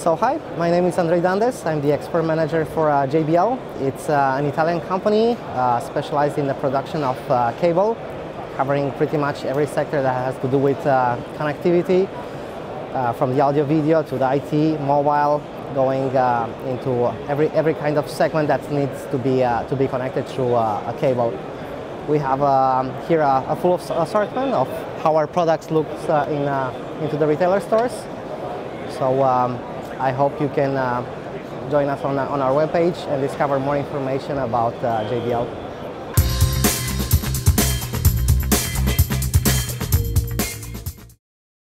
So hi, my name is Andrei Dandes. I'm the expert manager for uh, G&BL. It's uh, an Italian company uh, specialized in the production of uh, cable, covering pretty much every sector that has to do with uh, connectivity, uh, from the audio video to the IT, mobile, going into every every kind of segment that needs to be to be connected through a cable. We have um, here a, a, full assortment of how our products look in into the retailer stores. So. Um, I hope you can uh, join us on, on our webpage and discover more information about uh, G&BL.